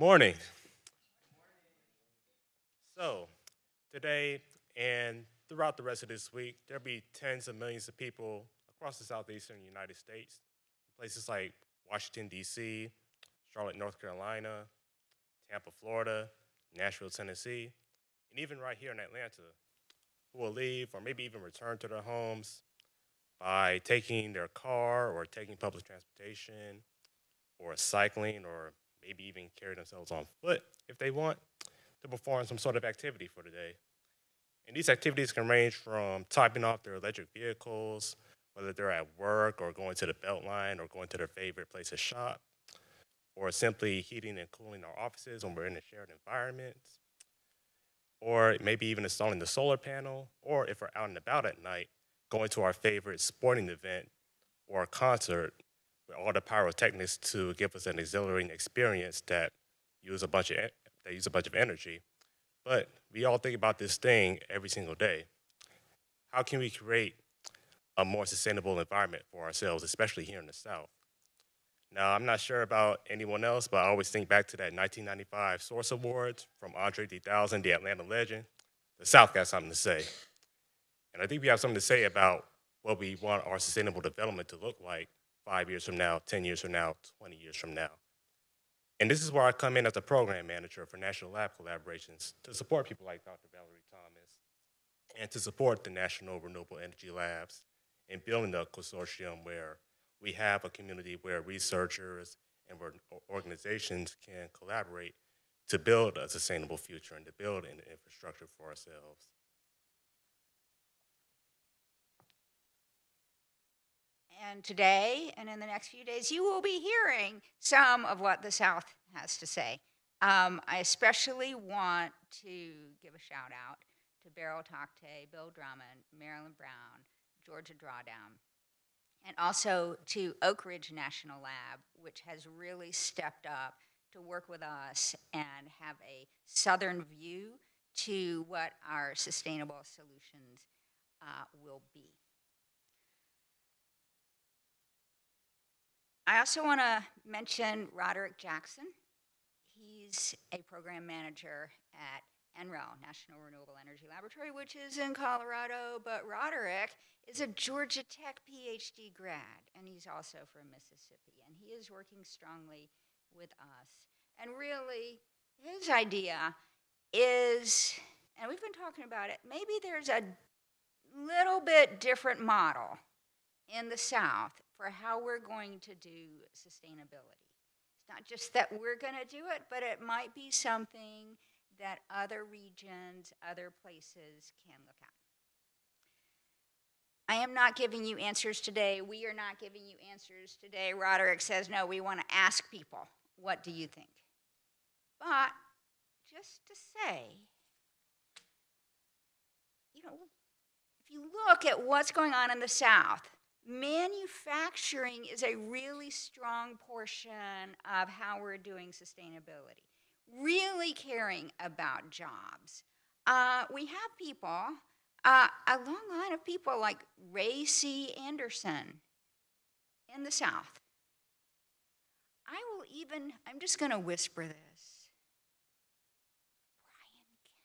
morning. So, today and throughout the rest of this week, there'll be tens of millions of people across the southeastern United States, places like Washington, D.C., Charlotte, North Carolina, Tampa, Florida, Nashville, Tennessee, and even right here in Atlanta, who will leave or maybe even return to their homes by taking their car or taking public transportation or cycling or maybe even carry themselves on foot if they want to perform some sort of activity for the day. And these activities can range from topping off their electric vehicles, whether they're at work or going to the Beltline or going to their favorite place to shop, or simply heating and cooling our offices when we're in a shared environment, or maybe even installing the solar panel, or if we're out and about at night, going to our favorite sporting event or a concert all the pyrotechnics to give us an exhilarating experience that use a bunch of they use a bunch of energy. But we all think about this thing every single day. How can we create a more sustainable environment for ourselves, especially here in the South? Now, I'm not sure about anyone else, but I always think back to that 1995 Source Awards from Andre 3000, the Atlanta legend. The South got something to say. And I think we have something to say about what we want our sustainable development to look like five years from now, 10 years from now, 20 years from now. And this is where I come in as a program manager for National Lab Collaborations to support people like Dr. Valerie Thomas and to support the National Renewable Energy Labs in building a consortium where we have a community where researchers and where organizations can collaborate to build a sustainable future and to build an infrastructure for ourselves. And today and in the next few days, you will be hearing some of what the South has to say. Um, I especially want to give a shout out to Beril Toktay, Bill Drummond, Marilyn Brown, Georgia Drawdown, and also to Oak Ridge National Lab, which has really stepped up to work with us and have a southern view to what our sustainable solutions uh, will be. I also want to mention Roderick Jackson. He's a program manager at NREL, National Renewable Energy Laboratory, which is in Colorado, but Roderick is a Georgia Tech PhD grad, and he's also from Mississippi, and he is working strongly with us. And really, his idea is, and we've been talking about it, maybe there's a little bit different model in the South for how we're going to do sustainability. It's not just that we're going to do it, but it might be something that other regions, other places can look at. I am not giving you answers today. We are not giving you answers today. Roderick says, no, we want to ask people, what do you think? But just to say, you know, if you look at what's going on in the South, manufacturing is a really strong portion of how we're doing sustainability, really caring about jobs. Uh, we have people, uh, a long line of people like Ray C. Anderson in the South. I will even, I'm just going to whisper this. Brian Kemp.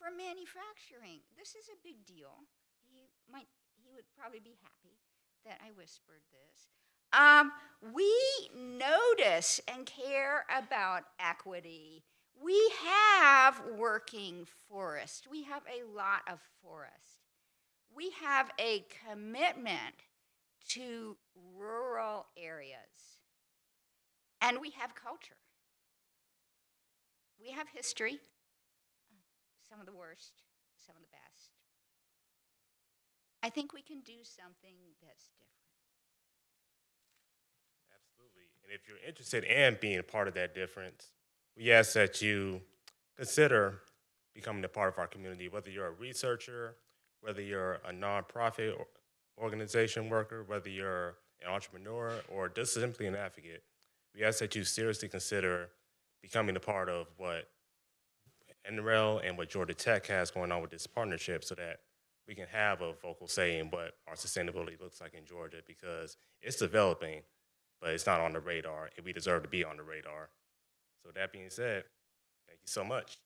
For manufacturing. This is a big deal. He might he would probably be happy that I whispered this. Um, we notice and care about equity. We have working forest. We have a lot of forest. We have a commitment to rural areas. And we have culture. We have history some of the worst, some of the best. I think we can do something that's different. Absolutely. And if you're interested in being a part of that difference, we ask that you consider becoming a part of our community, whether you're a researcher, whether you're a nonprofit organization worker, whether you're an entrepreneur, or just simply an advocate. We ask that you seriously consider becoming a part of what NREL and what Georgia Tech has going on with this partnership so that we can have a vocal say in what our sustainability looks like in Georgia because it's developing, but it's not on the radar, and we deserve to be on the radar. So that being said, thank you so much.